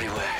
everywhere.